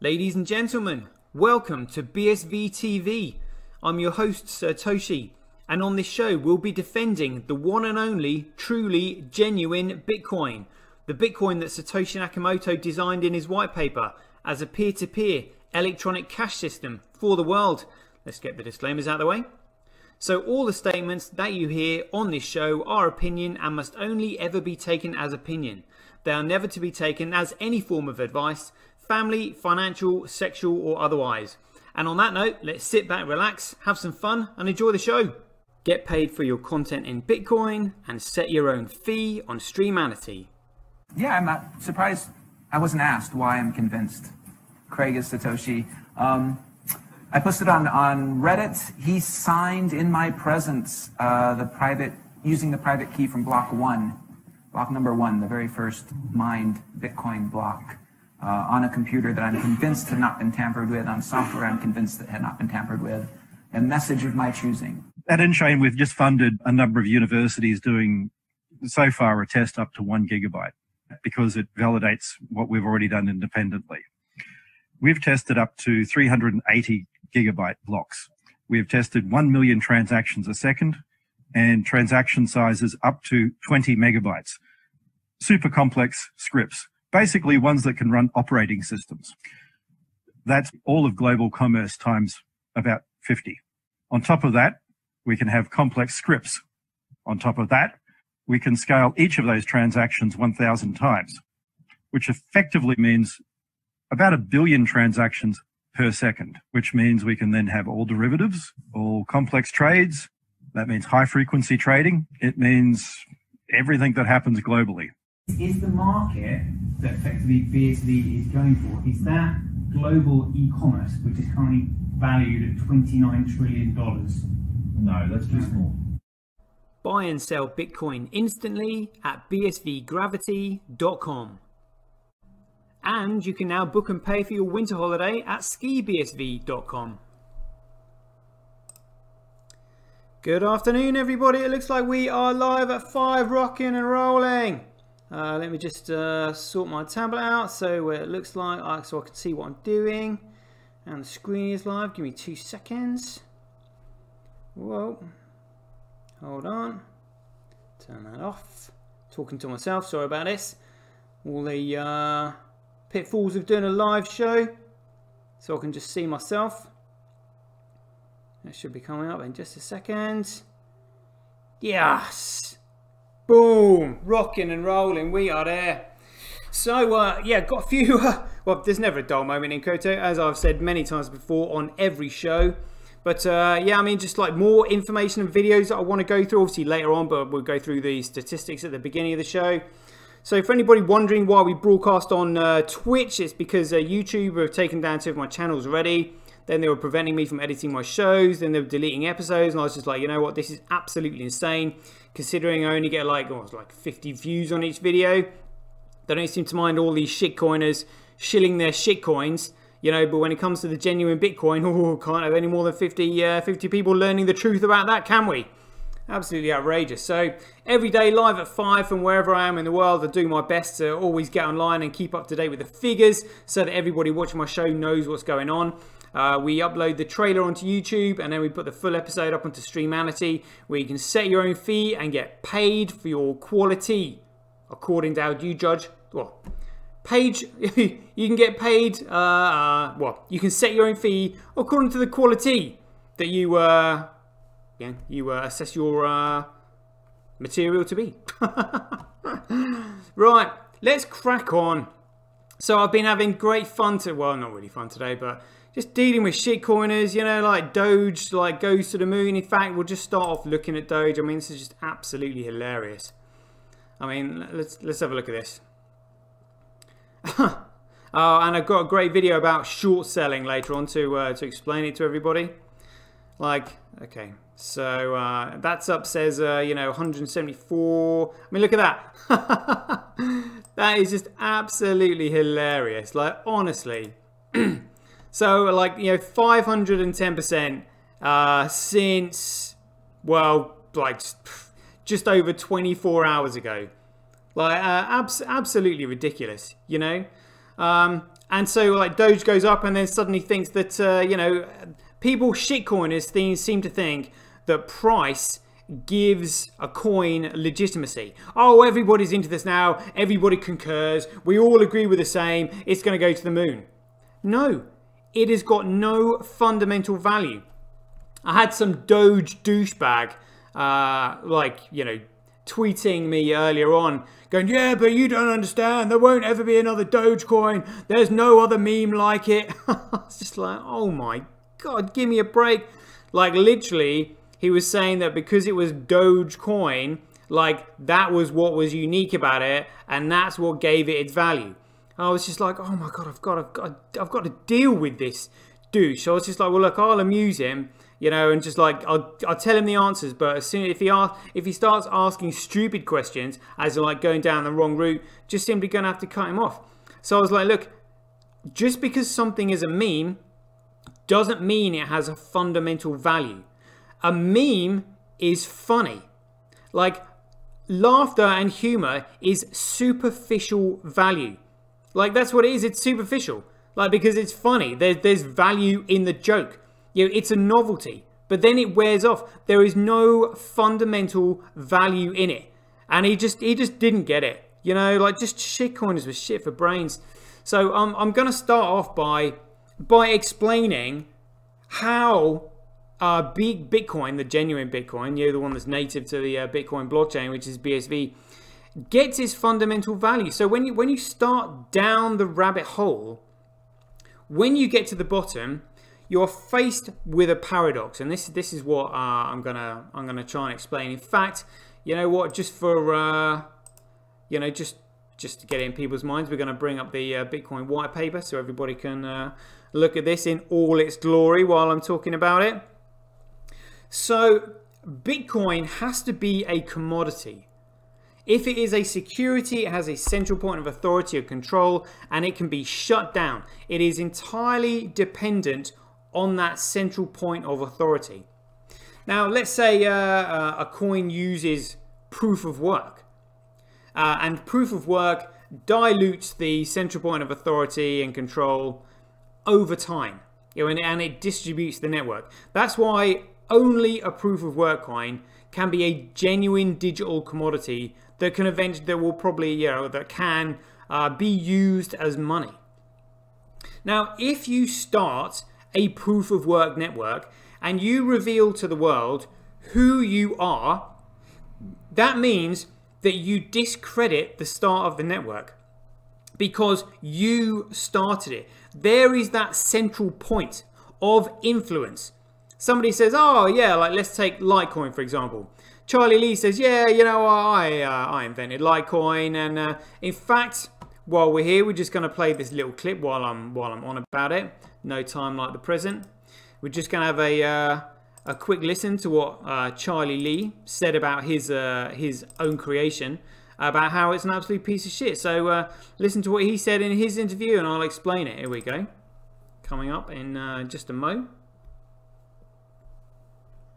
Ladies and gentlemen, welcome to BSV TV. I'm your host, SirToshi, and on this show, we'll be defending the one and only, truly genuine Bitcoin. The Bitcoin that Satoshi Nakamoto designed in his white paper as a peer to peer electronic cash system for the world. Let's get the disclaimers out of the way. So, all the statements that you hear on this show are opinion and must only ever be taken as opinion. They are never to be taken as any form of advice, family, financial, sexual, or otherwise. And on that note, let's sit back, relax, have some fun, and enjoy the show. Get paid for your content in Bitcoin and set your own fee on Streamanity. Yeah, I'm not surprised. I wasn't asked why I'm convinced. Craig is Satoshi. Um, I posted on, on Reddit. He signed in my presence uh, the private, using the private key from block one, block number one, the very first mined Bitcoin block, uh, on a computer that I'm convinced had not been tampered with, on software I'm convinced that had not been tampered with, a message of my choosing. At nChain, we've just funded a number of universities doing so far a test up to one gigabyte because it validates what we've already done independently. We've tested up to 380 gigabyte blocks. We have tested 1 million transactions a second and transaction sizes up to 20 megabytes. Super complex scripts, basically ones that can run operating systems. That's all of global commerce times about 50. On top of that, we can have complex scripts. On top of that, we can scale each of those transactions 1000 times, which effectively means about a billion transactions per second, which means we can then have all derivatives, all complex trades. That means high frequency trading. It means everything that happens globally. Is the market that effectively BSV is going for, is that global e-commerce, which is currently valued at $29 trillion? No, that's too small. Buy and sell Bitcoin instantly at bsvgravity.com. And you can now book and pay for your winter holiday at skibsv.com. Good afternoon, everybody. It looks like we are live at 5, rocking and rolling. Uh, let me just uh, sort my tablet out so it looks like uh, so I can see what I'm doing. And the screen is live. Give me two seconds. Whoa. Hold on. Turn that off. Talking to myself. Sorry about this. All the uh, pitfalls of doing a live show. So I can just see myself. That should be coming up in just a second. Yes! Boom! Rocking and rolling. We are there. So, uh, yeah, got a few... Uh, well, there's never a dull moment in Koto, as I've said many times before on every show. But uh, yeah, I mean, just like more information and videos that I want to go through, obviously later on, but we'll go through the statistics at the beginning of the show. So for anybody wondering why we broadcast on uh, Twitch, it's because uh, YouTube have taken down two of my channels already. Then they were preventing me from editing my shows. Then they were deleting episodes. And I was just like, you know what? This is absolutely insane. Considering I only get like, oh, like 50 views on each video. They don't seem to mind all these shitcoiners shilling their shitcoins you know, but when it comes to the genuine Bitcoin, oh, can't have any more than 50, uh, 50 people learning the truth about that, can we? Absolutely outrageous. So every day live at 5 from wherever I am in the world, I do my best to always get online and keep up to date with the figures so that everybody watching my show knows what's going on. Uh, we upload the trailer onto YouTube and then we put the full episode up onto Streamanity where you can set your own fee and get paid for your quality according to how you judge. Well, page you can get paid uh, uh, well you can set your own fee according to the quality that you uh yeah you uh, assess your uh material to be right let's crack on so i've been having great fun to well not really fun today but just dealing with shit shitcoiners you know like doge like goes to the moon in fact we'll just start off looking at doge i mean this is just absolutely hilarious i mean let's let's have a look at this uh, and I've got a great video about short selling later on to uh, to explain it to everybody. Like, okay, so uh, that's up says uh, you know 174. I mean, look at that. that is just absolutely hilarious. Like, honestly. so, like, you know, 510 percent uh, since well, like just over 24 hours ago. Like, uh, abs absolutely ridiculous, you know? Um, and so like Doge goes up and then suddenly thinks that, uh, you know, people, shitcoiners things seem to think that price gives a coin legitimacy. Oh, everybody's into this now. Everybody concurs. We all agree with the same. It's going to go to the moon. No, it has got no fundamental value. I had some Doge douchebag, uh, like, you know, tweeting me earlier on, going, Yeah, but you don't understand. There won't ever be another Dogecoin. There's no other meme like it. it's just like, Oh my God, give me a break. Like, literally, he was saying that because it was Dogecoin, like, that was what was unique about it, and that's what gave it its value. I was just like, oh my god, I've got, I've got, I've got to deal with this douche. So I was just like, well, look, I'll amuse him, you know, and just like I'll, I'll tell him the answers. But as soon as if he ask, if he starts asking stupid questions, as in like going down the wrong route, just simply gonna have to cut him off. So I was like, look, just because something is a meme doesn't mean it has a fundamental value. A meme is funny. Like laughter and humor is superficial value. Like that's what it is. It's superficial. Like because it's funny. There's there's value in the joke. You know, it's a novelty. But then it wears off. There is no fundamental value in it. And he just he just didn't get it. You know, like just shit shitcoiners with shit for brains. So um, I'm going to start off by by explaining how uh, big Bitcoin, the genuine Bitcoin, you know, the one that's native to the uh, Bitcoin blockchain, which is BSV, gets its fundamental value. So when you when you start down the rabbit hole, when you get to the bottom, you're faced with a paradox, and this this is what uh, I'm gonna I'm gonna try and explain. In fact, you know what? Just for uh, you know, just just to get in people's minds, we're going to bring up the uh, Bitcoin white paper so everybody can uh, look at this in all its glory while I'm talking about it. So Bitcoin has to be a commodity. If it is a security, it has a central point of authority or control and it can be shut down. It is entirely dependent on that central point of authority. Now, let's say uh, uh, a coin uses proof of work. Uh, and proof of work dilutes the central point of authority and control over time. You know, and, and it distributes the network. That's why only a proof of work coin can be a genuine digital commodity that can eventually that will probably you know that can uh, be used as money. Now, if you start a proof of work network and you reveal to the world who you are, that means that you discredit the start of the network because you started it. There is that central point of influence. Somebody says, oh yeah, like let's take Litecoin for example. Charlie Lee says, yeah, you know, I, uh, I invented Litecoin. And uh, in fact, while we're here, we're just going to play this little clip while I'm, while I'm on about it. No time like the present. We're just going to have a, uh, a quick listen to what uh, Charlie Lee said about his, uh, his own creation, about how it's an absolute piece of shit. So uh, listen to what he said in his interview and I'll explain it. Here we go. Coming up in just a mo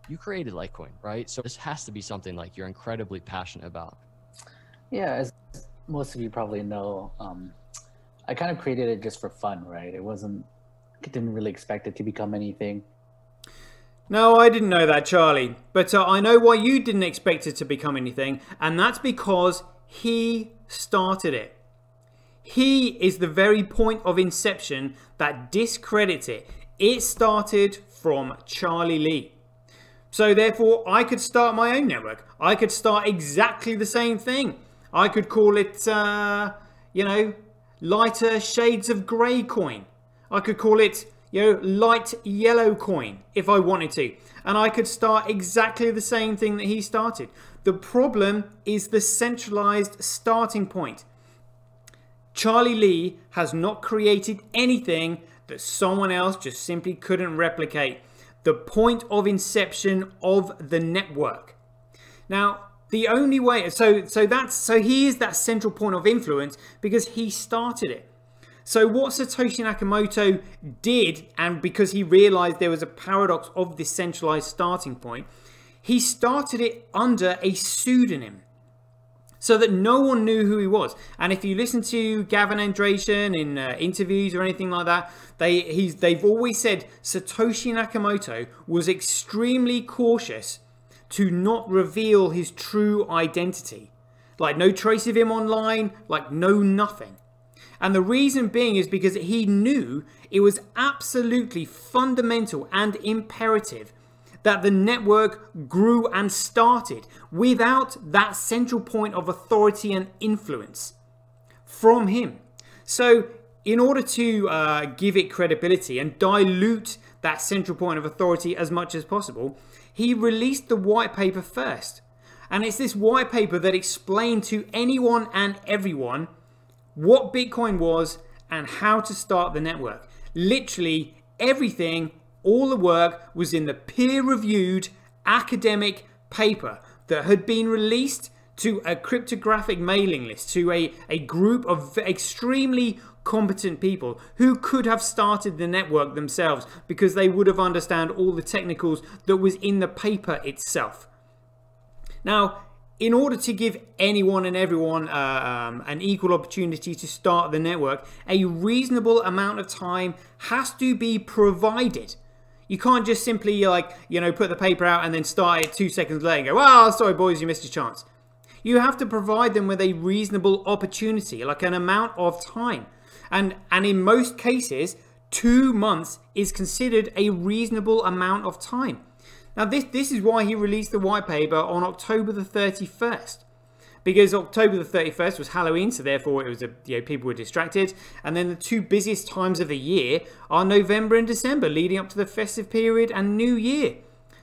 you created Litecoin, right? So this has to be something like you're incredibly passionate about. Yeah, as most of you probably know, um, I kind of created it just for fun, right? It wasn't, I didn't really expect it to become anything. No, I didn't know that, Charlie. But uh, I know why you didn't expect it to become anything, and that's because he started it. He is the very point of inception that discredits it. It started from Charlie Lee. So therefore, I could start my own network. I could start exactly the same thing. I could call it, uh, you know, lighter shades of grey coin. I could call it, you know, light yellow coin if I wanted to. And I could start exactly the same thing that he started. The problem is the centralized starting point. Charlie Lee has not created anything that someone else just simply couldn't replicate the point of inception of the network. Now, the only way, so so that's so he is that central point of influence because he started it. So what Satoshi Nakamoto did, and because he realized there was a paradox of this centralized starting point, he started it under a pseudonym. So that no one knew who he was. And if you listen to Gavin Andresen in uh, interviews or anything like that, they he's they've always said Satoshi Nakamoto was extremely cautious to not reveal his true identity. Like no trace of him online, like no nothing. And the reason being is because he knew it was absolutely fundamental and imperative that the network grew and started without that central point of authority and influence from him. So, in order to uh, give it credibility and dilute that central point of authority as much as possible, he released the white paper first. And it's this white paper that explained to anyone and everyone what Bitcoin was and how to start the network. Literally everything all the work was in the peer reviewed academic paper that had been released to a cryptographic mailing list, to a, a group of extremely competent people who could have started the network themselves because they would have understood all the technicals that was in the paper itself. Now, in order to give anyone and everyone uh, um, an equal opportunity to start the network, a reasonable amount of time has to be provided you can't just simply like, you know, put the paper out and then start it two seconds later and go, well, sorry boys, you missed your chance. You have to provide them with a reasonable opportunity, like an amount of time. And, and in most cases, two months is considered a reasonable amount of time. Now, this, this is why he released the white paper on October the 31st because October the 31st was Halloween, so therefore it was a, you know people were distracted. And then the two busiest times of the year are November and December, leading up to the festive period and New Year.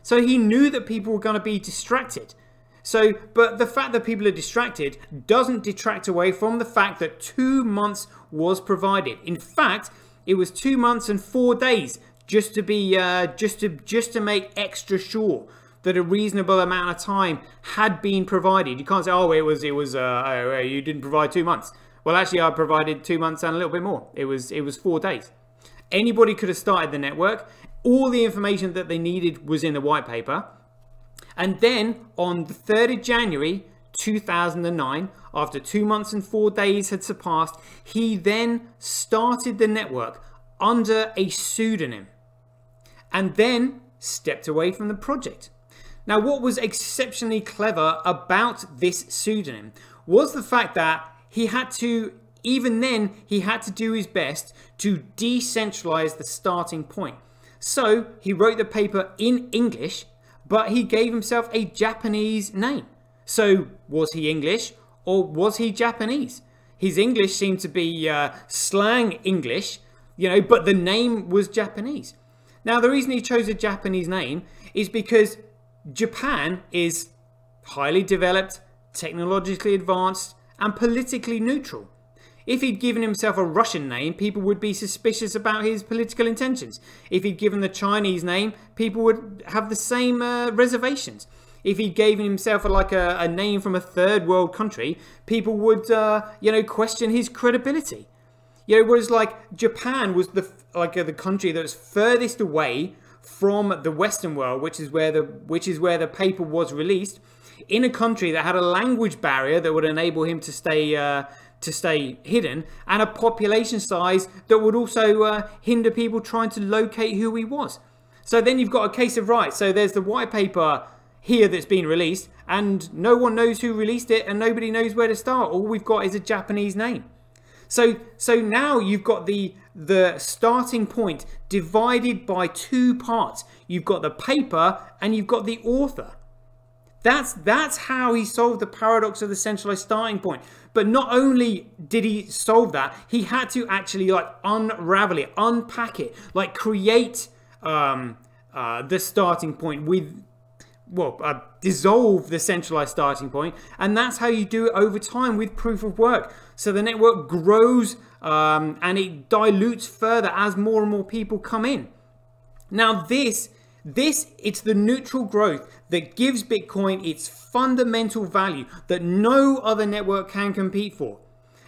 So he knew that people were going to be distracted. So, but the fact that people are distracted doesn't detract away from the fact that two months was provided. In fact, it was two months and four days just to be uh, just to just to make extra sure that a reasonable amount of time had been provided. You can't say, oh, it was, it was, uh, oh, you didn't provide two months. Well, actually, I provided two months and a little bit more. It was, it was four days. Anybody could have started the network. All the information that they needed was in the white paper. And then on the 3rd of January 2009, after two months and four days had surpassed, he then started the network under a pseudonym and then stepped away from the project. Now, what was exceptionally clever about this pseudonym was the fact that he had to, even then, he had to do his best to decentralize the starting point. So he wrote the paper in English, but he gave himself a Japanese name. So was he English or was he Japanese? His English seemed to be uh, slang English, you know, but the name was Japanese. Now, the reason he chose a Japanese name is because Japan is highly developed, technologically advanced, and politically neutral. If he'd given himself a Russian name, people would be suspicious about his political intentions. If he'd given the Chinese name, people would have the same uh, reservations. If he'd given himself a, like a, a, name from a third world country, people would, uh, you know, question his credibility. You know, whereas like Japan was the like uh, the country that was furthest away from the Western world, which is where the which is where the paper was released, in a country that had a language barrier that would enable him to stay uh, to stay hidden, and a population size that would also uh, hinder people trying to locate who he was. So then you've got a case of right. So there's the white paper here that's been released, and no one knows who released it, and nobody knows where to start. All we've got is a Japanese name. So so now you've got the the starting point divided by two parts. You've got the paper and you've got the author. That's that's how he solved the paradox of the centralized starting point. But not only did he solve that, he had to actually like unravel it, unpack it, like create um, uh, the starting point with well, uh, dissolve the centralized starting point, and that's how you do it over time with proof of work. So the network grows um, and it dilutes further as more and more people come in. Now this, this it's the neutral growth that gives Bitcoin its fundamental value that no other network can compete for.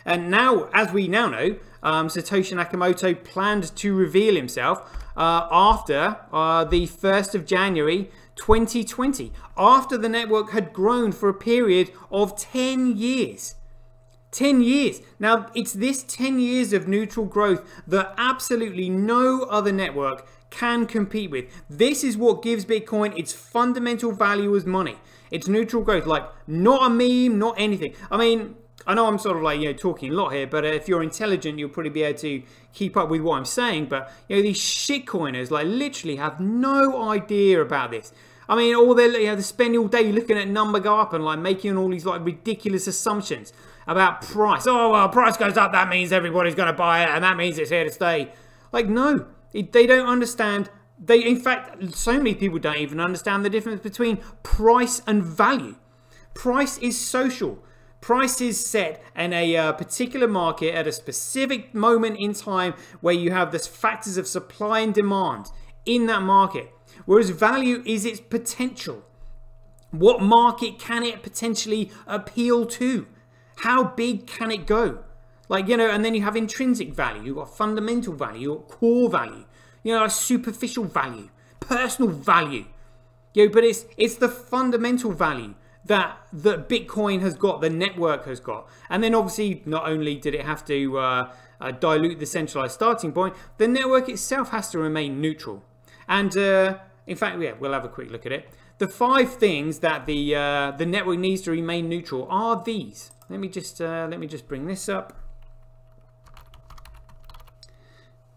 And now, as we now know, um, Satoshi Nakamoto planned to reveal himself uh, after uh, the 1st of January 2020 after the network had grown for a period of 10 years. 10 years. Now, it's this 10 years of neutral growth that absolutely no other network can compete with. This is what gives Bitcoin its fundamental value as money. It's neutral growth, like not a meme, not anything. I mean, I know I'm sort of like, you know, talking a lot here, but if you're intelligent, you'll probably be able to keep up with what I'm saying. But, you know, these shitcoiners, like, literally have no idea about this. I mean, all they're you know, they spend all day looking at number go up and, like, making all these, like, ridiculous assumptions about price. Oh, well, price goes up, that means everybody's going to buy it, and that means it's here to stay. Like, no, they don't understand. They, in fact, so many people don't even understand the difference between price and value. Price is social. Price is set in a uh, particular market at a specific moment in time where you have the factors of supply and demand in that market. Whereas value is its potential. What market can it potentially appeal to? How big can it go? Like, you know, and then you have intrinsic value, you've got fundamental value, you've got core value, you know, superficial value, personal value. You know, but it's it's the fundamental value that that Bitcoin has got, the network has got. And then obviously, not only did it have to uh, uh, dilute the centralized starting point, the network itself has to remain neutral. And uh, in fact, yeah, we'll have a quick look at it. The five things that the uh, the network needs to remain neutral are these. Let me just uh, let me just bring this up.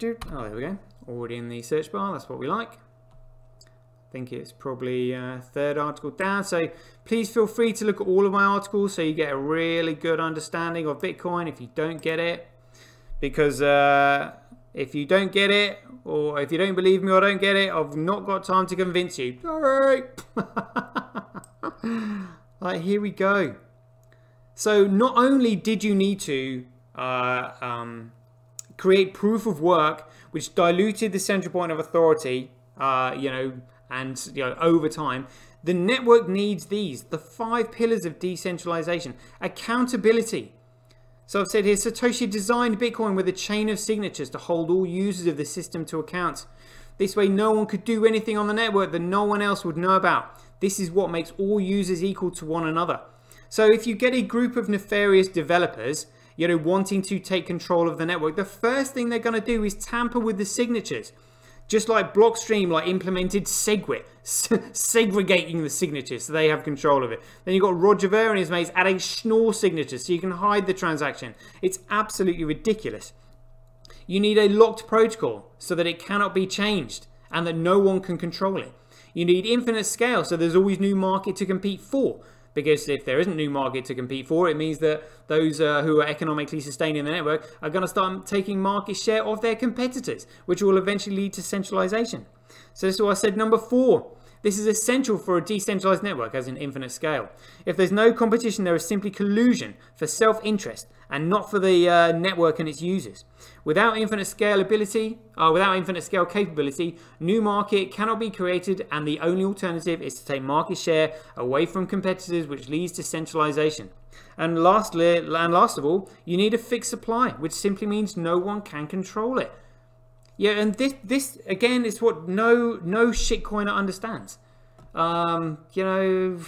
Oh, there we go. Already in the search bar. That's what we like. I think it's probably uh, third article down. So please feel free to look at all of my articles so you get a really good understanding of Bitcoin if you don't get it. Because uh, if you don't get it, or if you don't believe me or don't get it, I've not got time to convince you. All right. right, here we go. So not only did you need to uh, um, create proof of work, which diluted the central point of authority, uh, you know, and you know, over time, the network needs these, the five pillars of decentralization. Accountability. So I've said here, Satoshi designed Bitcoin with a chain of signatures to hold all users of the system to account. This way no one could do anything on the network that no one else would know about. This is what makes all users equal to one another. So if you get a group of nefarious developers, you know, wanting to take control of the network, the first thing they're going to do is tamper with the signatures. Just like Blockstream like implemented SegWit, segregating the signatures so they have control of it. Then you've got Roger Ver and his mates adding Schnorr signatures so you can hide the transaction. It's absolutely ridiculous. You need a locked protocol so that it cannot be changed and that no one can control it. You need infinite scale so there's always new market to compete for because if there isn't new market to compete for, it means that those uh, who are economically sustaining the network are going to start taking market share of their competitors, which will eventually lead to centralization. So this is what I said number four. This is essential for a decentralized network as an infinite scale. If there's no competition, there is simply collusion for self-interest and not for the uh, network and its users. Without infinite scalability, uh, without infinite scale capability, new market cannot be created and the only alternative is to take market share away from competitors which leads to centralization. And lastly, and last of all, you need a fixed supply, which simply means no one can control it. Yeah, and this this again is what no no shitcoiner understands. Um, you know,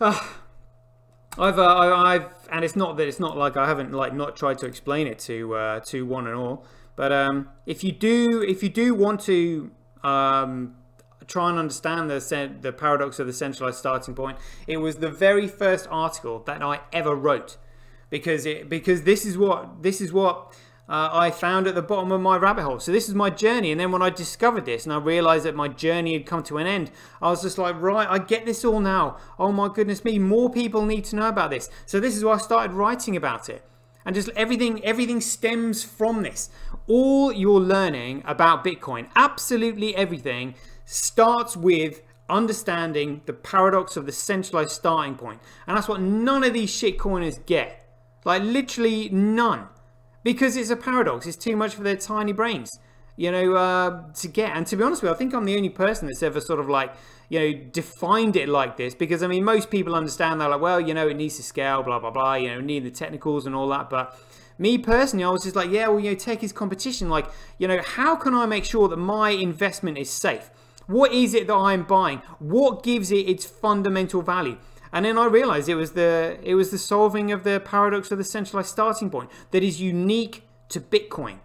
uh, I've uh, I, have and it's not that it's not like I haven't like not tried to explain it to uh, to one and all. But um, if you do if you do want to um, try and understand the the paradox of the centralized starting point, it was the very first article that I ever wrote because it because this is what this is what uh, I found at the bottom of my rabbit hole. So this is my journey. And then when I discovered this and I realized that my journey had come to an end, I was just like, right, I get this all now. Oh my goodness me, more people need to know about this. So this is why I started writing about it. And just everything, everything stems from this. All you're learning about Bitcoin, absolutely everything, starts with understanding the paradox of the centralized starting point. And that's what none of these shitcoiners get. Like literally none because it's a paradox. It's too much for their tiny brains, you know, uh, to get. And to be honest with you, I think I'm the only person that's ever sort of like, you know, defined it like this. Because I mean, most people understand. They're like, well, you know, it needs to scale, blah blah blah. You know, need the technicals and all that. But me personally, I was just like, yeah, well, you know, tech is competition. Like, you know, how can I make sure that my investment is safe? What is it that I'm buying? What gives it its fundamental value? And then I realized it was the it was the solving of the paradox of the centralized starting point that is unique to Bitcoin.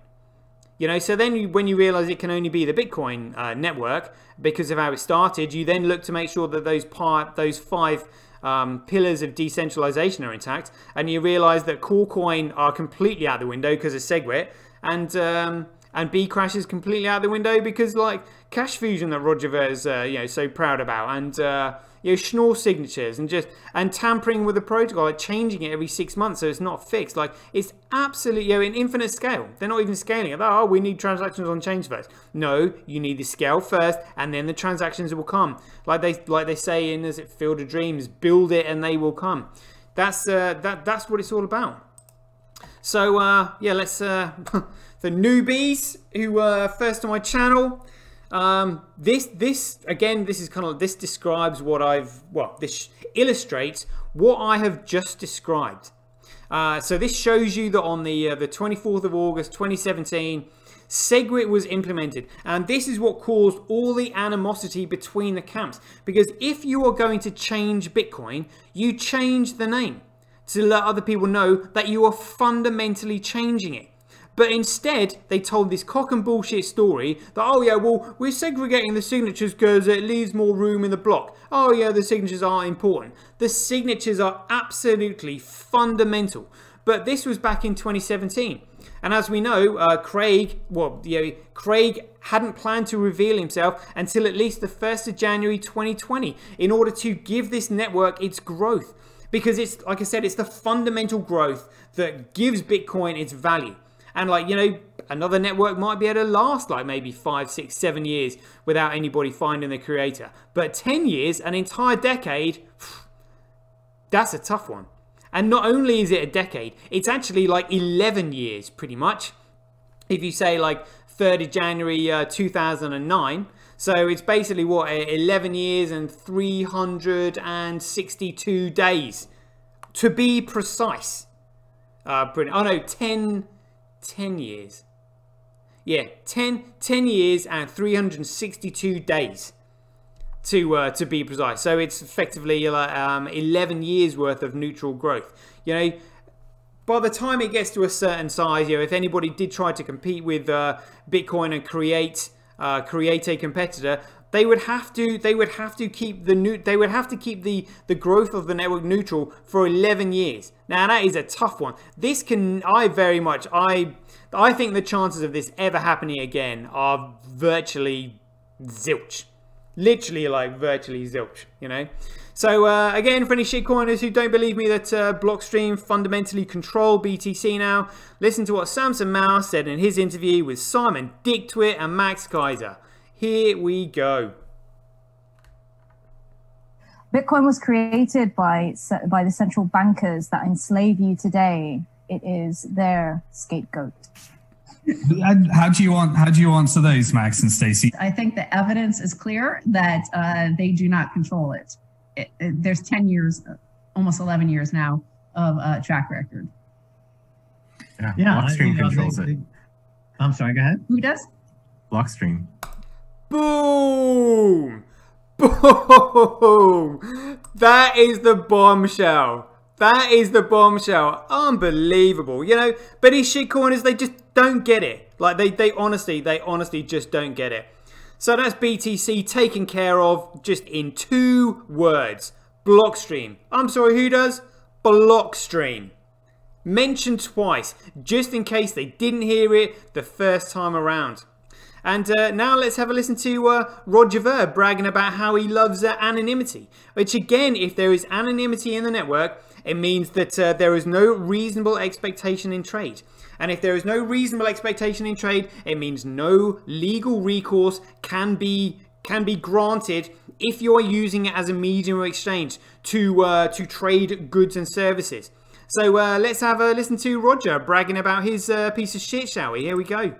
You know, so then you, when you realize it can only be the Bitcoin uh, network because of how it started, you then look to make sure that those part those five um, pillars of decentralization are intact, and you realize that CoreCoin are completely out the window because of SegWit, and um, and Bcrash is completely out the window because like Cash Fusion that Roger is uh, you know so proud about, and uh, you know, Schnorr signatures and just and tampering with the protocol, like changing it every six months so it's not fixed. Like it's absolutely you know, in infinite scale. They're not even scaling it. Oh, we need transactions on chain first. No, you need the scale first, and then the transactions will come. Like they like they say in is it Field of Dreams, build it and they will come. That's uh, that that's what it's all about. So uh, yeah, let's uh, the newbies who are first on my channel. Um, this, this again, this is kind of this describes what I've well, this illustrates what I have just described. Uh, so this shows you that on the uh, the 24th of August 2017, SegWit was implemented, and this is what caused all the animosity between the camps. Because if you are going to change Bitcoin, you change the name to let other people know that you are fundamentally changing it. But instead, they told this cock and bullshit story that, oh yeah, well, we're segregating the signatures because it leaves more room in the block. Oh yeah, the signatures are important. The signatures are absolutely fundamental. But this was back in 2017. And as we know, uh, Craig, well, you know, Craig hadn't planned to reveal himself until at least the 1st of January 2020 in order to give this network its growth. Because it's, like I said, it's the fundamental growth that gives Bitcoin its value. And like, you know, another network might be able to last like maybe five, six, seven years without anybody finding the creator. But 10 years, an entire decade, that's a tough one. And not only is it a decade, it's actually like 11 years pretty much. If you say like 30 January uh, 2009, so it's basically what 11 years and 362 days to be precise. Uh, oh no, 10 10 years. Yeah, 10, 10 years and 362 days to uh, to be precise. So it's effectively um, 11 years worth of neutral growth. You know, by the time it gets to a certain size, you know, if anybody did try to compete with uh, Bitcoin and create uh, create a competitor, they would have to they would have to keep the new they would have to keep the the growth of the network neutral for 11 years. Now that is a tough one. This can i very much i i think the chances of this ever happening again are virtually zilch. Literally like virtually zilch you know? So uh, again, for any shitcoiners who don't believe me that uh, Blockstream fundamentally control BTC now, listen to what Samson Mow said in his interview with Simon Dicktwit and Max Keiser. Here we go. Bitcoin was created by by the central bankers that enslave you today. It is their scapegoat. How do you want? How do you answer those, Max and Stacy? I think the evidence is clear that uh, they do not control it. It, it. There's 10 years, almost 11 years now of uh, track record. Yeah, yeah Blockstream controls they, it. I'm sorry. Go ahead. Who does? Blockstream. Boom! Boom! That is the bombshell. That is the bombshell. Unbelievable. You know, but these shitcoiners, they just don't get it. Like, they, they honestly, they honestly just don't get it. So that's BTC taken care of just in two words. Blockstream. I'm sorry, who does? Blockstream. Mentioned twice, just in case they didn't hear it the first time around. And uh, now let's have a listen to uh, Roger Ver bragging about how he loves uh, anonymity. Which again, if there is anonymity in the network, it means that uh, there is no reasonable expectation in trade. And if there is no reasonable expectation in trade, it means no legal recourse can be can be granted if you are using it as a medium of exchange to uh, to trade goods and services. So uh, let's have a listen to Roger bragging about his piece of shit, shall we? Here we go.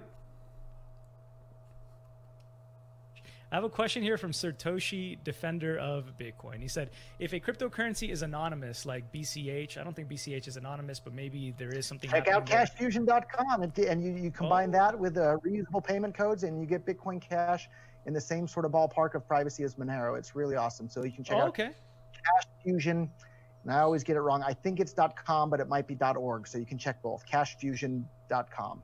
I have a question here from SirToshi, defender of Bitcoin. He said, if a cryptocurrency is anonymous, like BCH, I don't think BCH is anonymous, but maybe there is something. Check out cashfusion.com and, and you, you combine oh. that with uh, reusable payment codes and you get Bitcoin Cash in the same sort of ballpark of privacy as Monero. It's really awesome. So you can check Oh, out okay. Cash Fusion. And I always get it wrong. I think it's .com, but it might be .org. So you can check both. Cashfusion.com.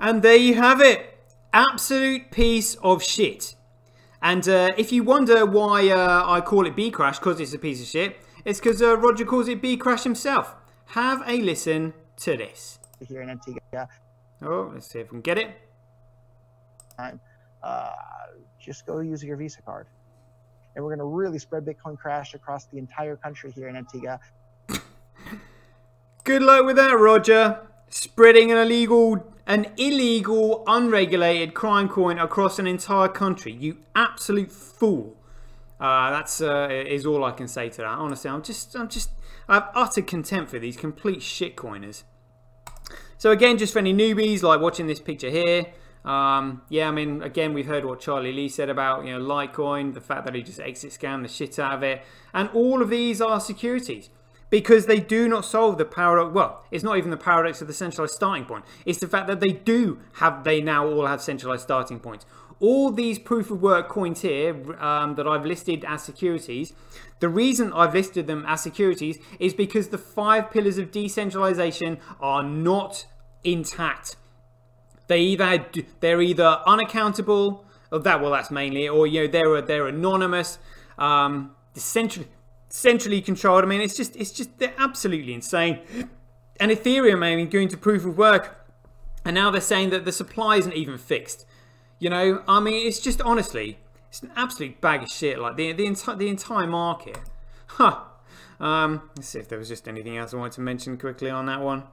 And there you have it. Absolute piece of shit. And uh, if you wonder why uh, I call it B Crash, because it's a piece of shit, it's because uh, Roger calls it B Crash himself. Have a listen to this. Here in Antigua. Oh, let's see if we can get it. Time. Uh, just go use your Visa card. And we're going to really spread Bitcoin Crash across the entire country here in Antigua. Good luck with that, Roger. Spreading an illegal, an illegal, unregulated crime coin across an entire country. You absolute fool. Uh, that's uh, is all I can say to that. Honestly, I'm just, I'm just, I have utter contempt for these complete shitcoiners. So again, just for any newbies like watching this picture here, um, yeah, I mean, again, we've heard what Charlie Lee said about you know Litecoin, the fact that he just exit scammed the shit out of it, and all of these are securities because they do not solve the paradox. Well, it's not even the paradox of the centralized starting point. It's the fact that they do have, they now all have centralized starting points. All these proof of work coins here um, that I've listed as securities, the reason I've listed them as securities is because the five pillars of decentralization are not intact. They either they're either unaccountable, or that well that's mainly or you know they're they're anonymous, um, centrally centrally controlled. I mean it's just it's just they're absolutely insane. And Ethereum, I mean, going to proof of work, and now they're saying that the supply isn't even fixed. You know, I mean, it's just honestly, it's an absolute bag of shit. Like the the entire the entire market, huh? Um, let's see if there was just anything else I wanted to mention quickly on that one.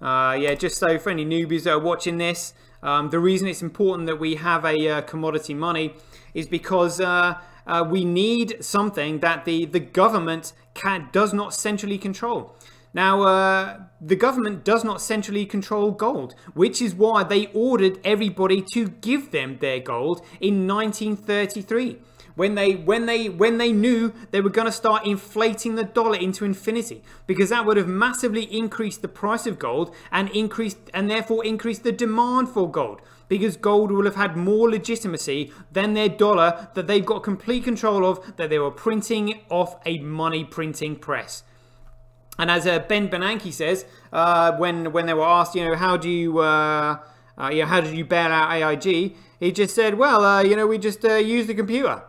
Uh, yeah, just so for any newbies that are watching this, um, the reason it's important that we have a uh, commodity money is because uh, uh, we need something that the, the government can, does not centrally control. Now, uh, the government does not centrally control gold, which is why they ordered everybody to give them their gold in 1933 when they when they when they knew they were going to start inflating the dollar into infinity because that would have massively increased the price of gold and increased and therefore increased the demand for gold because gold will have had more legitimacy than their dollar that they've got complete control of that they were printing off a money printing press and as uh, Ben Bernanke says, uh, when when they were asked, you know, how do you, uh, uh, you know, how did you bail out AIG? He just said, well, uh, you know, we just uh, use the computer.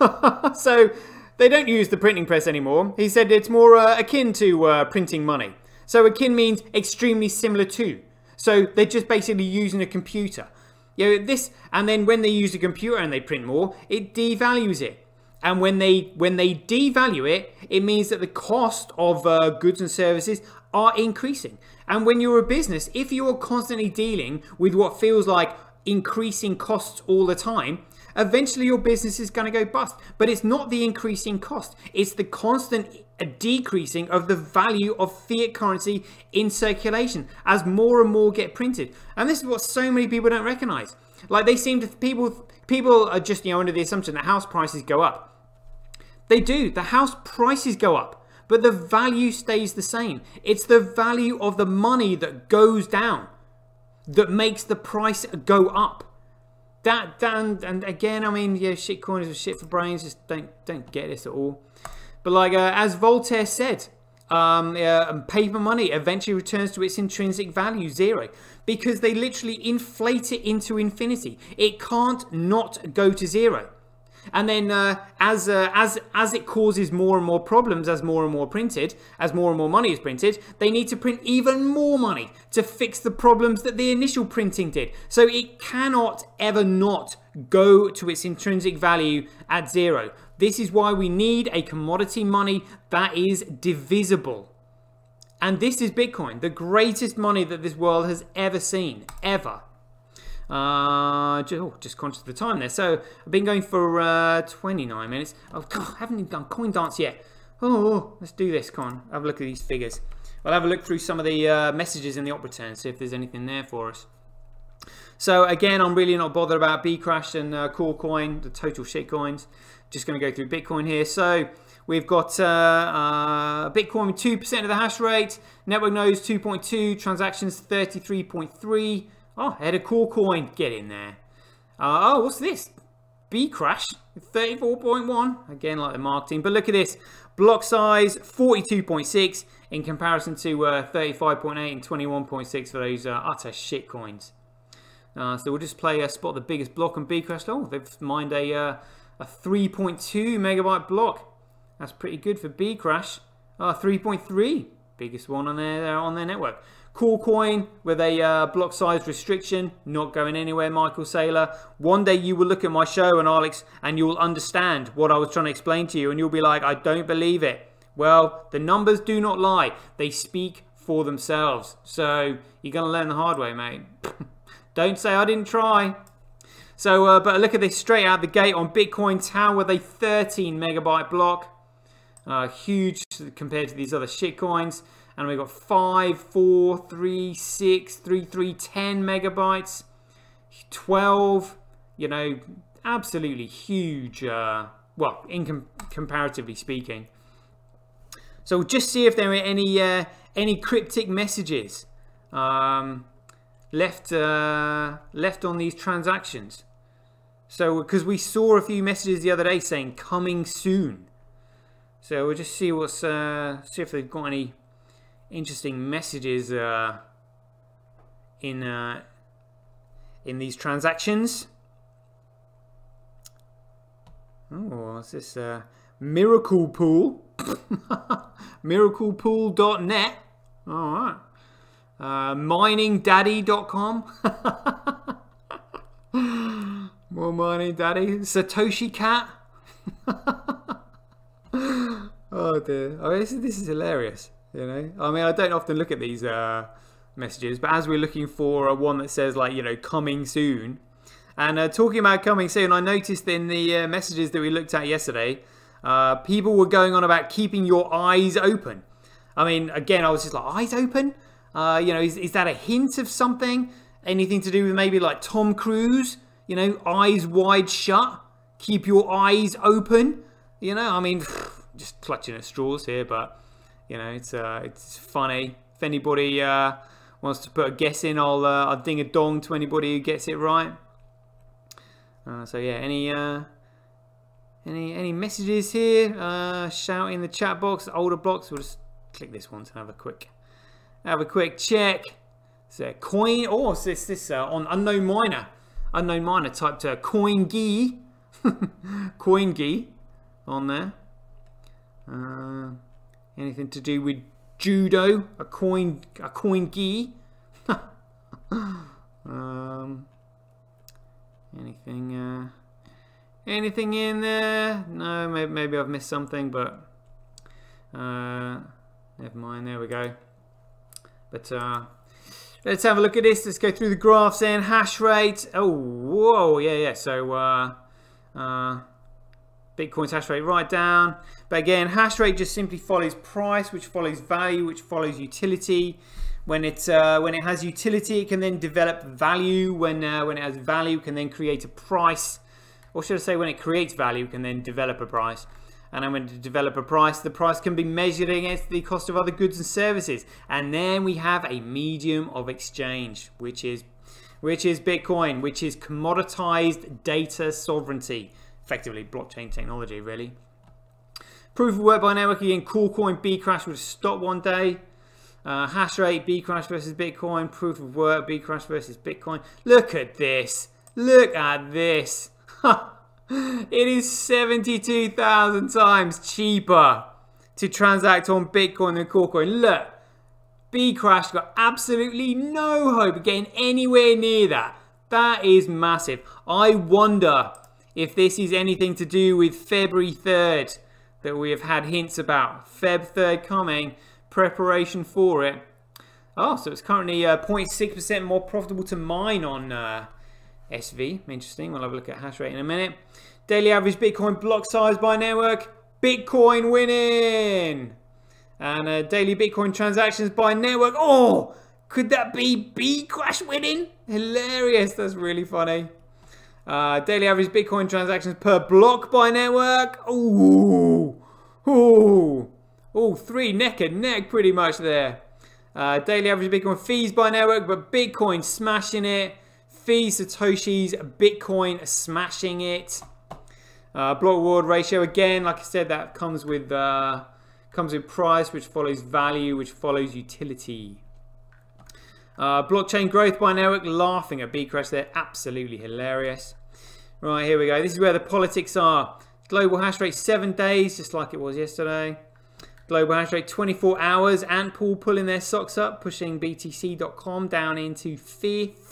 so they don't use the printing press anymore. He said it's more akin to printing money. So akin means extremely similar to. So they're just basically using a computer. You know, this, and then when they use a computer and they print more, it devalues it. And when they when they devalue it, it means that the cost of uh, goods and services are increasing. And when you're a business, if you're constantly dealing with what feels like increasing costs all the time, eventually your business is going to go bust. But it's not the increasing cost, it's the constant decreasing of the value of fiat currency in circulation as more and more get printed. And this is what so many people don't recognize. Like they seem to people people are just you know under the assumption that house prices go up. They do. The house prices go up, but the value stays the same. It's the value of the money that goes down that makes the price go up. That, that and, and again, I mean, yeah, shit coins are shit for brains. Just don't don't get this at all. But like uh, as Voltaire said, um, uh, paper money eventually returns to its intrinsic value, zero, because they literally inflate it into infinity. It can't not go to zero. And then uh, as uh, as as it causes more and more problems, as more and more printed, as more and more money is printed, they need to print even more money to fix the problems that the initial printing did. So it cannot ever not go to its intrinsic value at zero. This is why we need a commodity money that is divisible. And this is Bitcoin, the greatest money that this world has ever seen, ever. Uh, just, oh, just conscious of the time there. So I've been going for uh, 29 minutes. Oh, God, I haven't even done coin dance yet. Oh, let's do this, Con. Have a look at these figures. I'll have a look through some of the uh, messages in the op return, see if there's anything there for us. So again, I'm really not bothered about Bcrash and uh, Coin, the total shit coins. Just going to go through Bitcoin here. So we've got uh, uh, Bitcoin with 2% of the hash rate, network nodes 2.2, transactions 33.3. Oh, head of core Coin, get in there. Uh, oh, what's this? B crash 34.1 again like the marketing but look at this block size 42.6 in comparison to uh, 35.8 and 21.6 for those uh, utter shit coins uh, so we'll just play uh, spot the biggest block on B crash oh they've mined a, uh, a 3.2 megabyte block that's pretty good for B crash uh, 3.3 biggest one on their on their network Cool coin with a uh, block size restriction, not going anywhere, Michael Saylor. One day you will look at my show and Alex, and you will understand what I was trying to explain to you, and you'll be like, I don't believe it. Well, the numbers do not lie. They speak for themselves. So you're to learn the hard way, mate. don't say I didn't try. So, uh, but look at this straight out the gate on Bitcoin Town with a 13 megabyte block. Uh, huge compared to these other shit coins and we've got 5, 4, 3, 6, 3, 3, 10 megabytes, 12, you know, absolutely huge, uh, well, in com comparatively speaking. So we'll just see if there are any, uh, any cryptic messages um, left, uh, left on these transactions. So, because we saw a few messages the other day saying coming soon. So we'll just see what's, uh, see if they've got any interesting messages uh, in uh, in these transactions. Oh, what's this? Uh, Miracle Pool. MiraclePool.net. All right. Uh, miningdaddy.com. More mining daddy. Satoshi cat. oh dear. Oh, this, this is hilarious. You know, I mean, I don't often look at these uh, messages, but as we're looking for a one that says like, you know, coming soon, and uh, talking about coming soon, I noticed in the uh, messages that we looked at yesterday, uh, people were going on about keeping your eyes open. I mean, again, I was just like, eyes open? Uh, you know, is, is that a hint of something? Anything to do with maybe like Tom Cruise? You know, eyes wide shut? Keep your eyes open? You know, I mean, just clutching at straws here, but you know, it's uh, it's funny. If anybody uh, wants to put a guess in, I'll uh, I'll ding a dong to anybody who gets it right. Uh, so yeah, any uh, any any messages here? Uh, shout in the chat box, older blocks. We'll just click this one to have a quick have a quick check. So coin. Oh, it's this this uh, on unknown miner. Unknown miner typed uh, coin gee, coin gee on there. Uh, Anything to do with judo? A coin, a coin gi? um, anything, uh, anything in there? No, maybe, maybe I've missed something, but uh, never mind. There we go. But uh, let's have a look at this. Let's go through the graphs then. Hash rate. Oh, whoa, yeah, yeah. So, uh, uh, Bitcoin's hash rate right down. But again, hash rate just simply follows price, which follows value, which follows utility. When it uh, when it has utility, it can then develop value. When uh, when it has value, it can then create a price. Or should I say, when it creates value, it can then develop a price. And I'm going to develop a price, the price can be measured against the cost of other goods and services. And then we have a medium of exchange, which is which is Bitcoin, which is commoditized data sovereignty effectively blockchain technology, really. Proof of work by network again, Coolcoin B crash would stop one day. Uh, hash rate B crash versus Bitcoin. Proof of work B crash versus Bitcoin. Look at this. Look at this. it is 72,000 times cheaper to transact on Bitcoin than Coolcoin. Look, B crash got absolutely no hope of getting anywhere near that. That is massive. I wonder if this is anything to do with February 3rd that we have had hints about. Feb 3rd coming, preparation for it. Oh, so it's currently 0.6% uh, more profitable to mine on uh, SV. Interesting. We'll have a look at hash rate in a minute. Daily average Bitcoin block size by network. Bitcoin winning. And uh, daily Bitcoin transactions by network. Oh, could that be B Crash winning? Hilarious. That's really funny. Uh, daily average Bitcoin transactions per block by network. Ooh, ooh, ooh, three neck and neck pretty much there. Uh, daily average Bitcoin fees by network, but Bitcoin smashing it. Fee Satoshis, Bitcoin smashing it. Uh, block reward ratio again, like I said, that comes with uh, comes with price, which follows value, which follows utility. Uh, blockchain growth by Eric laughing at Bcrash. They're absolutely hilarious. Right, here we go. This is where the politics are. Global hash rate seven days, just like it was yesterday. Global hash rate 24 hours. Ant Pool pulling their socks up, pushing BTC.com down into fifth.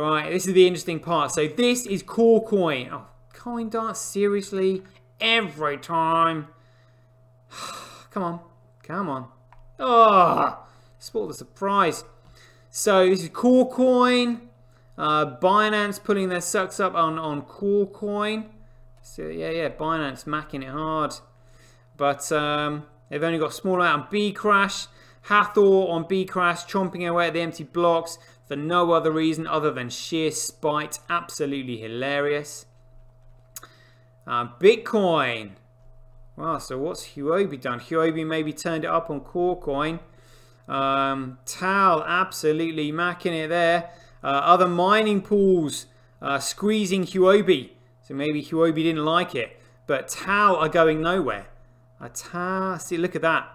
Right, this is the interesting part. So this is Core Coin. Oh, Coin Dart, seriously? Every time. come on. Come on. Oh, spoil the surprise. So this is Core Coin. Uh, Binance pulling their sucks up on, on Core Coin. So yeah, yeah, Binance macking it hard. But um, they've only got a small amount on Bcrash. Hathor on B Crash chomping away at the empty blocks for no other reason other than sheer spite. Absolutely hilarious. Uh, Bitcoin. Wow, so what's Huobi done? Huobi maybe turned it up on Corecoin. Um, TAAL absolutely macking it there. Uh, other mining pools uh, squeezing Huobi. So maybe Huobi didn't like it. But TAAL are going nowhere. Uh, TAAL, see, look at that.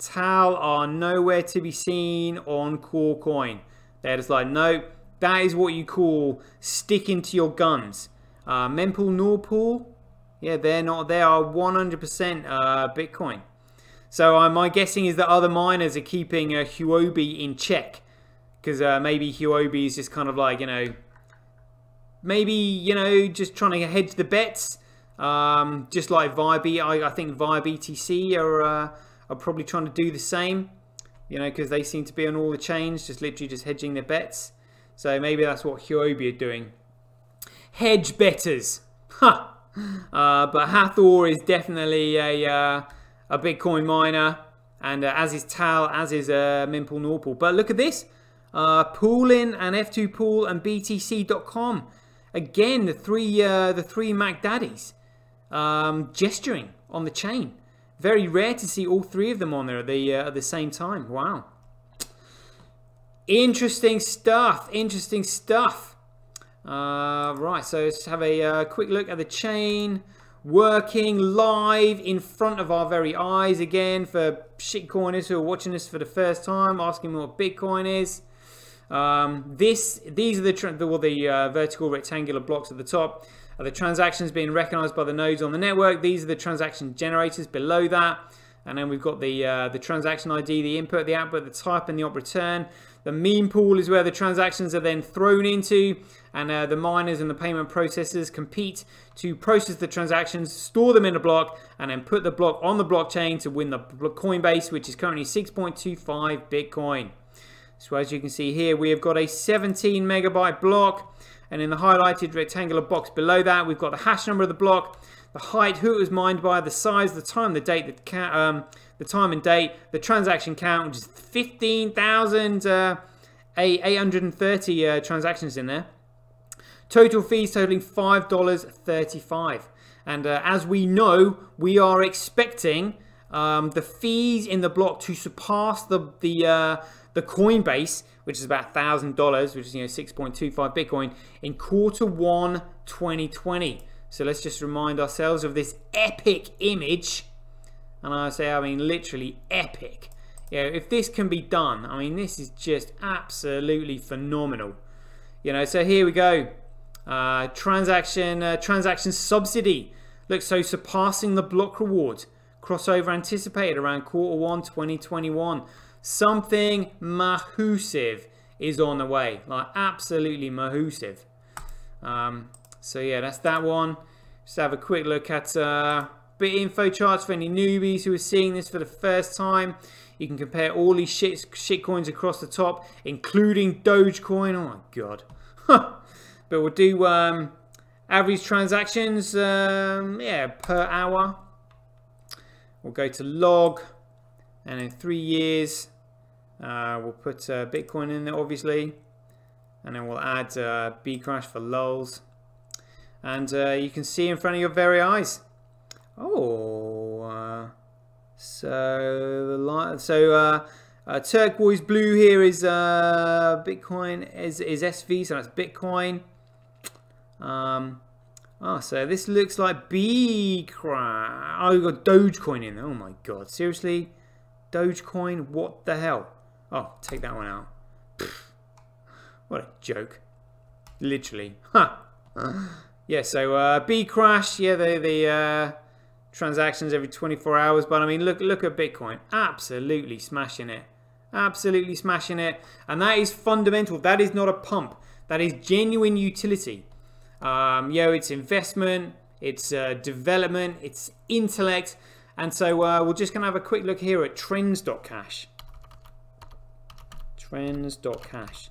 TAAL are nowhere to be seen on Corecoin. They're just like, no, that is what you call sticking to your guns. Uh, Mempool, Norpool, yeah, they're not. They are 100% uh, Bitcoin. So uh, my guessing is that other miners are keeping uh, Huobi in check. Because uh, maybe Huobi is just kind of like, you know, maybe, you know, just trying to hedge the bets. Um, just like Vibe, I, I think ViaBTC are, uh, are probably trying to do the same. You know, because they seem to be on all the chains, just literally just hedging their bets. So maybe that's what Huobi are doing. Hedge betters. Huh. Uh, but Hathor is definitely a, uh, a Bitcoin miner, and uh, as is TAAL, as is uh, Mempool Norpool. But look at this. Uh, Poolin and F2 Pool and BTC.com. Again, the three uh, the three Mac Daddies um, gesturing on the chain. Very rare to see all three of them on there at the uh, at the same time. Wow. Interesting stuff. Interesting stuff. Uh, right, so let's have a uh, quick look at the chain working live in front of our very eyes again for shitcoiners who are watching this for the first time, asking what Bitcoin is. Um, this, these are the, well, the uh, vertical rectangular blocks at the top. The transactions being recognized by the nodes on the network. These are the transaction generators below that. And then we've got the, uh, the transaction ID, the input, the output, the type, and the op return. The mempool is where the transactions are then thrown into and uh, the miners and the payment processors compete to process the transactions, store them in a block, and then put the block on the blockchain to win the Coinbase, which is currently 6.25 Bitcoin. So as you can see here, we have got a 17 megabyte block, and in the highlighted rectangular box below that, we've got the hash number of the block, the height, who it was mined by, the size, the time, the date, the, um, the time and date, the transaction count, which is 15,830 uh, uh, transactions in there. Total fees totaling $5.35. And uh, as we know, we are expecting um, the fees in the block to surpass the the uh, the Coinbase, which is about thousand dollars, which is you know 6.25 Bitcoin in quarter one 2020. So let's just remind ourselves of this epic image and I say, I mean, literally epic. Yeah, if this can be done, I mean, this is just absolutely phenomenal. You know, so here we go. Uh, transaction, uh, transaction subsidy. Look, so surpassing the block reward. Crossover anticipated around quarter one 2021. Something mahusive is on the way. Like, absolutely mahusive. Um, so yeah, that's that one. Just have a quick look at uh, bit info charts for any newbies who are seeing this for the first time. You can compare all these shit, shit coins across the top, including Dogecoin. Oh my god. but we'll do um, average transactions, um, yeah, per hour. We'll go to log, and in three years, uh, we'll put uh, Bitcoin in there, obviously, and then we'll add uh, Bcrash for lulz. And uh, you can see in front of your very eyes Oh, uh, so so uh, turquoise blue here is Bitcoin, is, is SV, so that's Bitcoin. Um, oh, so this looks like B Oh, we've got Dogecoin in there. Oh my god, seriously? Dogecoin? What the hell? Oh, take that one out. What a joke. Literally. Huh. Yeah, so uh, B crash, yeah, the, the uh, transactions every 24 hours. But I mean, look, look at Bitcoin. Absolutely smashing it. Absolutely smashing it. And that is fundamental. That is not a pump. That is genuine utility. Um, know, it's investment, it's uh, development, it's intellect. And so uh, we're just going to have a quick look here at trends.cash. Trends.cash.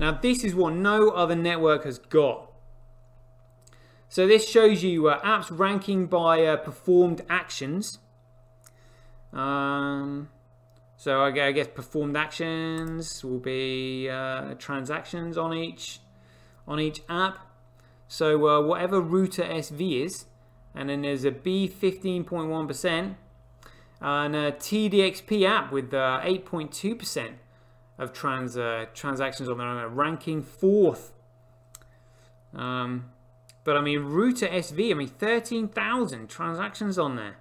Now this is what no other network has got. So this shows you uh, apps ranking by uh, performed actions. Um, so I guess performed actions will be uh, transactions on each on each app. So uh, whatever router SV is, and then there's a B15.1% and a TDXP app with 8.2% uh, of trans uh, transactions on there, ranking fourth. Um, but I mean, router SV, I mean, 13,000 transactions on there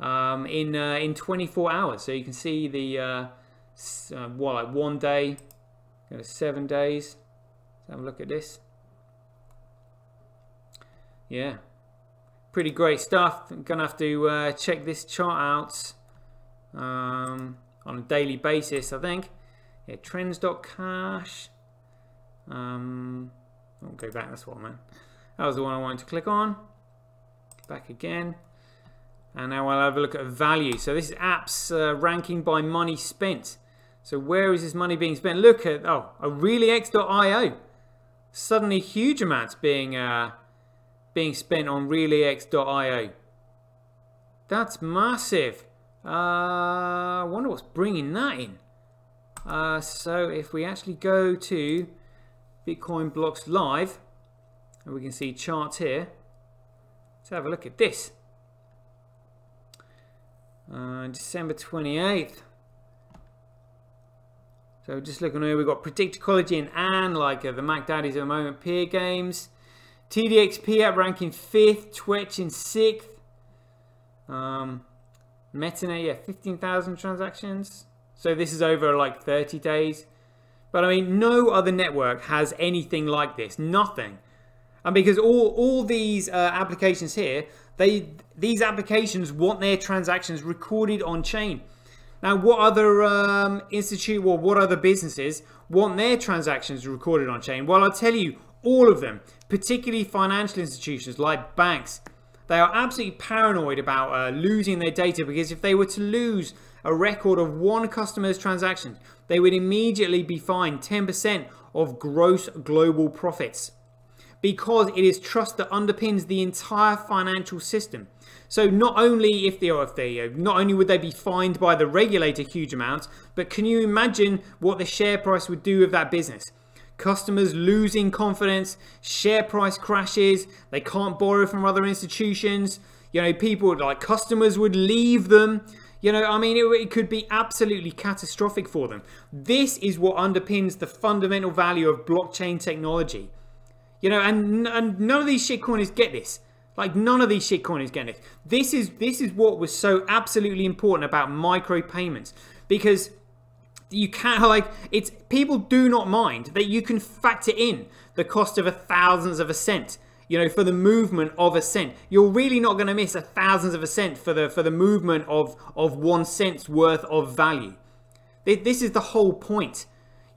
um, in uh, in 24 hours. So you can see the uh, uh, what like one day, seven days. Let's have a look at this. Yeah, pretty great stuff. I'm gonna have to uh, check this chart out um, on a daily basis. I think. Yeah, trends.cash. Um, I'll go back. That's one, man. That was the one I wanted to click on. Back again. And now I'll have a look at value. So this is apps uh, ranking by money spent. So where is this money being spent? Look at, oh, a RelayX.io. Suddenly huge amounts being uh, being spent on RelayX.io. That's massive. Uh, I wonder what's bringing that in. Uh, so if we actually go to Bitcoin Blocks Live, and we can see charts here, let's have a look at this. Uh, December 28th. So just looking here, we've got Predictology and Anne, like uh, the Mac Daddies at the moment, peer games. TDXP at ranking 5th, Twetch in 6th. Um, Metanet, yeah, 15,000 transactions. So this is over like 30 days. But I mean, no other network has anything like this. Nothing. And because all, all these uh, applications here, they these applications want their transactions recorded on chain. Now, what other um, institute or what other businesses want their transactions recorded on chain? Well, I'll tell you, all of them, particularly financial institutions like banks, they are absolutely paranoid about uh, losing their data because if they were to lose a record of one customer's transactions, they would immediately be fined 10% of gross global profits because it is trust that underpins the entire financial system. So not only if they if they not only would they be fined by the regulator huge amounts, but can you imagine what the share price would do of that business? Customers losing confidence, share price crashes, they can't borrow from other institutions. You know, people like customers would leave them. You know, I mean, it, it, could be absolutely catastrophic for them. This is what underpins the fundamental value of blockchain technology. You know, and, and none of these shitcoiners get this. Like none of these shitcoiners get this. This is this is what was so absolutely important about micropayments because you can't like it's people do not mind that you can factor in the cost of a thousands of a cent you know for the movement of a cent you're really not going to miss a thousands of a cent for the for the movement of of one cent's worth of value this is the whole point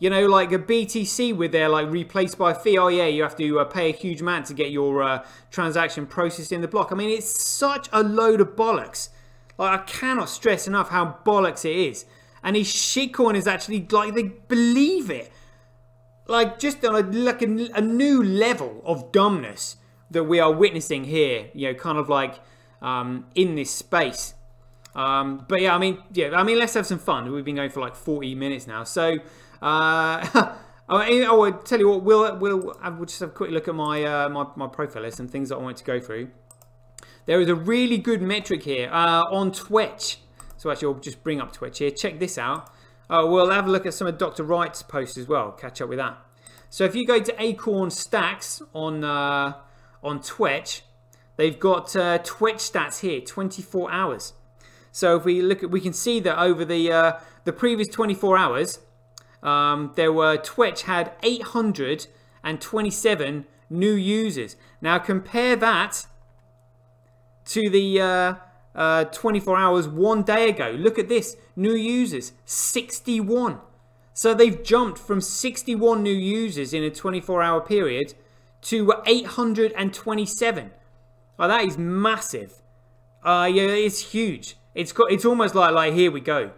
you know, like a BTC with their like replaced by fee. Oh yeah, you have to uh, pay a huge amount to get your uh, transaction processed in the block. I mean, it's such a load of bollocks. Like I cannot stress enough how bollocks it is. And these shitcoiners actually like they believe it. Like just on a like a, a new level of dumbness that we are witnessing here. You know, kind of like um, in this space. Um, but yeah, I mean, yeah, I mean, let's have some fun. We've been going for like 40 minutes now, so. Uh, oh, I tell you what, we'll, we'll, we'll just have a quick look at my, uh, my, my profile list and things that I want to go through. There is a really good metric here uh, on Twetch. So actually, I'll just bring up Twetch here. Check this out. Oh, we'll have a look at some of Dr. Wright's posts as well. Catch up with that. So if you go to Acorn Stacks on uh, on Twetch, they've got uh, Twetch stats here, 24 hours. So if we look at, we can see that over the uh, the previous 24 hours, um, there were Twetch had 827 new users. Now compare that to the uh, uh, 24 hours one day ago. Look at this, new users, 61. So they've jumped from 61 new users in a 24 hour period to 827. Oh, that is massive. Uh, yeah, it's huge. It's got, it's almost like like here we go,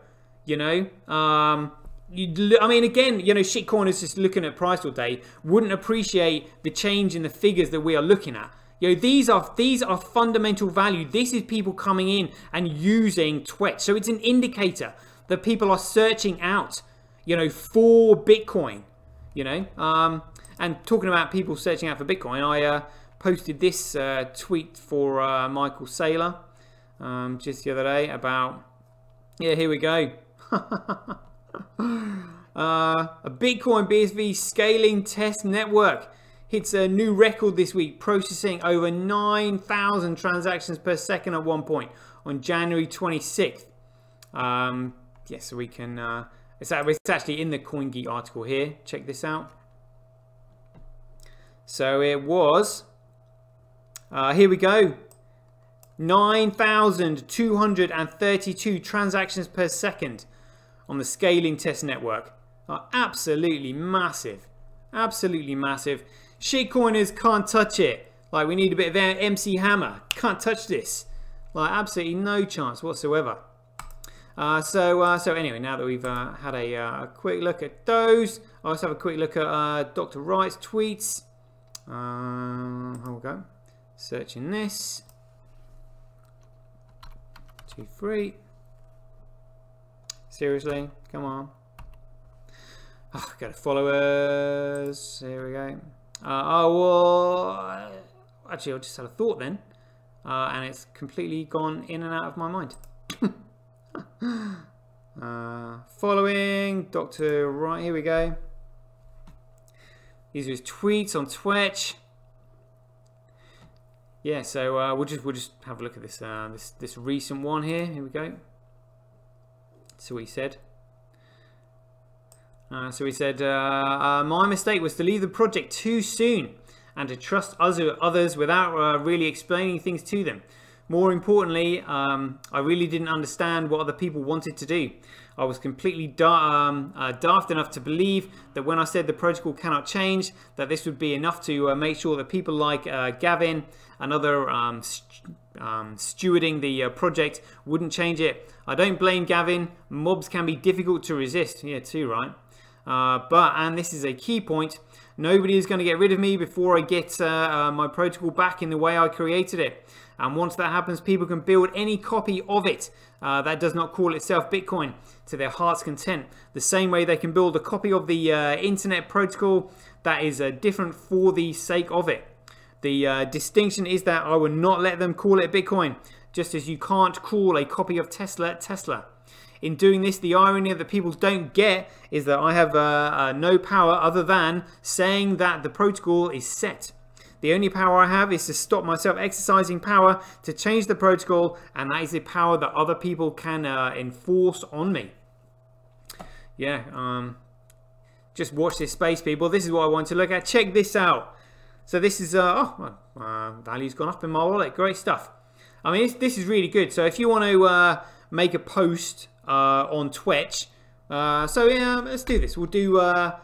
you know. Um, you, I mean, again, you know, shitcoiners just looking at price all day wouldn't appreciate the change in the figures that we are looking at. You know, these are these are fundamental value. This is people coming in and using Twetch, so it's an indicator that people are searching out, you know, for Bitcoin. You know, um, and talking about people searching out for Bitcoin, I uh, posted this uh, tweet for uh, Michael Saylor um, just the other day about, yeah, here we go. uh, a Bitcoin BSV scaling test network hits a new record this week, processing over 9,000 transactions per second at one point on January 26th. Um, yes, yeah, so we can, uh, it's, it's actually in the CoinGeek article here. Check this out. So it was, uh, here we go, 9,232 transactions per second on the scaling test network. Are absolutely massive. Absolutely massive. Shitcoiners can't touch it. Like we need a bit of MC Hammer. Can't touch this. Like absolutely no chance whatsoever. Uh, so uh, so anyway, now that we've uh, had a, uh, quick look at those, I'll also have a quick look at uh, Dr. Wright's tweets. Um, here we go. Searching this two, three. Seriously? Come on. Oh, got to follow us. Here we go. Uh, oh, well, actually, I just had a thought then. Uh, and it's completely gone in and out of my mind. uh, following Dr. Wright, here we go. These are his tweets on Twetch yeah, so uh, we'll just we'll just have a look at this uh, this this recent one here. Here we go. So he said. Uh, so he said, uh, uh, my mistake was to leave the project too soon and to trust others without uh, really explaining things to them. More importantly, um, I really didn't understand what other people wanted to do. I was completely da um, uh, daft enough to believe that when I said the protocol cannot change, that this would be enough to uh, make sure that people like Gavin and other um, um, stewarding the uh, project wouldn't change it. I don't blame Gavin. Mobs can be difficult to resist. Yeah, too, right? Uh, but, and this is a key point, nobody is going to get rid of me before I get uh, my protocol back in the way I created it. And once that happens, people can build any copy of it uh, that does not call itself Bitcoin to their heart's content. The same way they can build a copy of the uh, internet protocol that is uh, different for the sake of it. The uh, distinction is that I will not let them call it Bitcoin, just as you can't call a copy of Tesla Tesla. In doing this, the irony that people don't get is that I have uh, uh, no power other than saying that the protocol is set. The only power I have is to stop myself exercising power to change the protocol, and that is the power that other people can uh, enforce on me. Yeah, um, just watch this space, people. This is what I want to look at. Check this out. So this is, uh, oh, uh, value's gone up in my wallet. Great stuff. I mean, this, this is really good. So if you want to uh, make a post on Twetch, uh, so yeah, let's do this. We'll do, uh,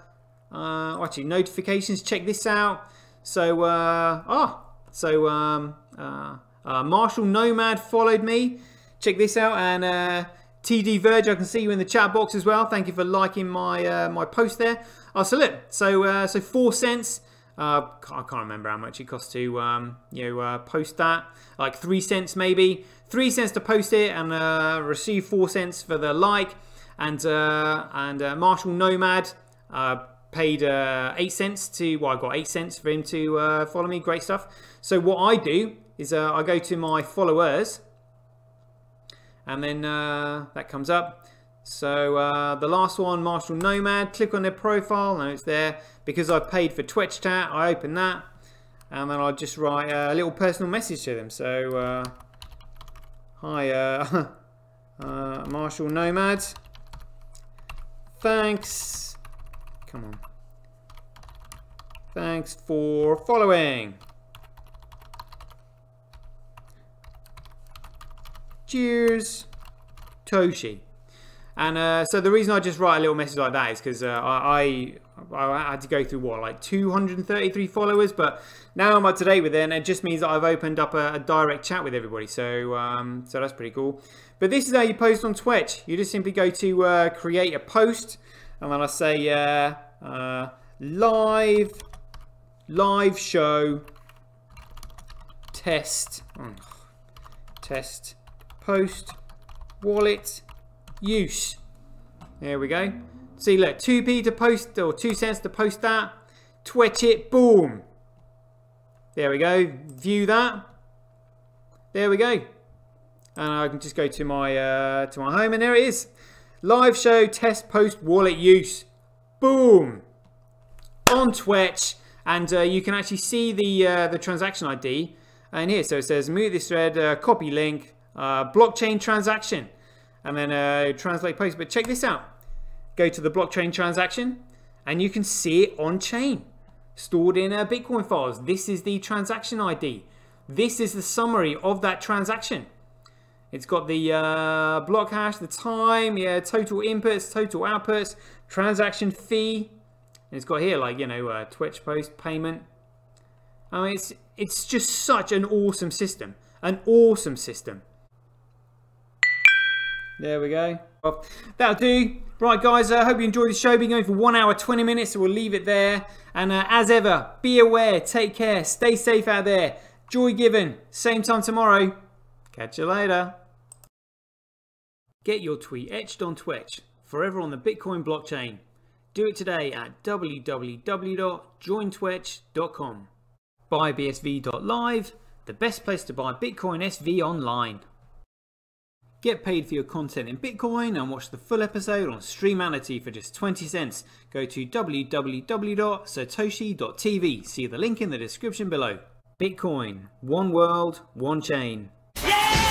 uh, actually, notifications. Check this out. So, uh, oh, so um, uh, uh, Marshall Nomad followed me. Check this out. And uh, TD Verge, I can see you in the chat box as well. Thank you for liking my uh, my post there. Oh, so look, so uh, so four cents. Uh, I can't remember how much it costs to um, you know uh, post that. Like three cents maybe. Three cents to post it and uh, receive four cents for the like. And uh, and uh, Marshall Nomad uh, paid uh, eight cents to, well, I got eight cents for him to uh, follow me. Great stuff. So what I do is I go to my followers and then that comes up. So the last one, Marshall Nomad, click on their profile, and it's there. Because I paid for Twetch chat, I open that, and then I'll just write a little personal message to them. So, hi, uh, uh, Marshall Nomad, thanks, come on, thanks for following. Cheers, Toshi. And uh, so the reason I just write a little message like that is because uh, I, I, had to go through what like 233 followers, but now I'm up to date with it, and it just means that I've opened up a, a direct chat with everybody. So um, so that's pretty cool. But this is how you post on Twetch. You just simply go to uh, create a post, and then I say uh, uh, live live show test test post wallet use. There we go. See, look, 2p to post, or 2 cents to post that. Twetch it, boom. There we go. View that. There we go. And I can just go to my uh, to my home, and there it is. Live show test post wallet use. Boom. On Twetch, and uh, you can actually see the uh, the transaction ID. And here, so it says move this thread, uh, copy link, uh, blockchain transaction and then uh, translate post. But check this out. Go to the blockchain transaction and you can see it on chain, stored in uh, Bitcoin files. This is the transaction ID. This is the summary of that transaction. It's got the uh, block hash, the time, yeah, total inputs, total outputs, transaction fee. And it's got here like, you know, uh, Twetch post payment. I mean, it's, it's just such an awesome system. An awesome system. There we go. Well, that'll do. Right, guys, I uh, hope you enjoyed the show. Been going for one hour, 20 minutes, so we'll leave it there. And uh, as ever, be aware, take care, stay safe out there. Joy given. Same time tomorrow. Catch you later. Get your tweet etched on Twetch, forever on the Bitcoin blockchain. Do it today at www.jointwetch.com. Buy BuyBSV.live, the best place to buy Bitcoin SV online. Get paid for your content in Bitcoin and watch the full episode on Streamanity for just 20 cents. Go to www.sirtoshi.tv. See the link in the description below. Bitcoin, one world, one chain. Yeah!